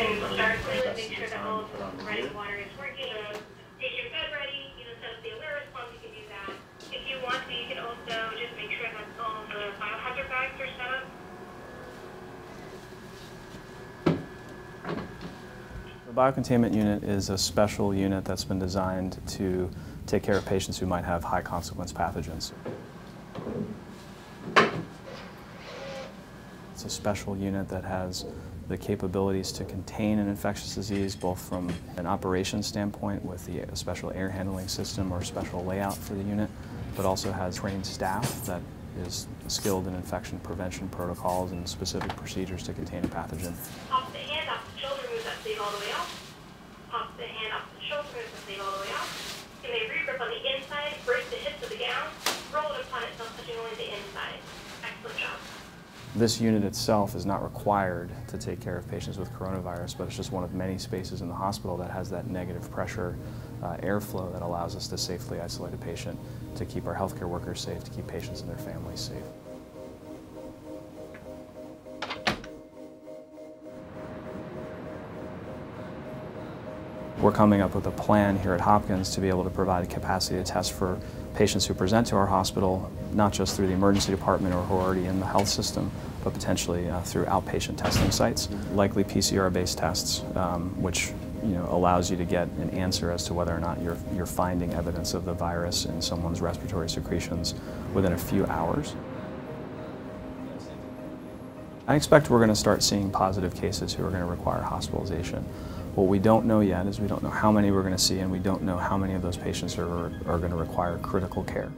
can start clearly make sure that all the running water is working. Get your bed ready, you know, set up the alert response, you can do that. If you want to, you can also just make sure that all the biohazard bags are set up. The biocontainment unit is a special unit that's been designed to take care of patients who might have high consequence pathogens. It's a special unit that has the capabilities to contain an infectious disease both from an operations standpoint with the special air handling system or special layout for the unit, but also has trained staff that is skilled in infection prevention protocols and specific procedures to contain a pathogen. Pop the hand shoulder, sleeve all the way. Pop the hand shoulder, sleeve all the way up. You may regrip on the inside, This unit itself is not required to take care of patients with coronavirus, but it's just one of many spaces in the hospital that has that negative pressure uh, airflow that allows us to safely isolate a patient, to keep our healthcare workers safe, to keep patients and their families safe. We're coming up with a plan here at Hopkins to be able to provide capacity to test for patients who present to our hospital, not just through the emergency department or who are already in the health system, but potentially uh, through outpatient testing sites, likely PCR-based tests, um, which you know, allows you to get an answer as to whether or not you're, you're finding evidence of the virus in someone's respiratory secretions within a few hours. I expect we're going to start seeing positive cases who are going to require hospitalization. What we don't know yet is we don't know how many we're going to see and we don't know how many of those patients are, are going to require critical care.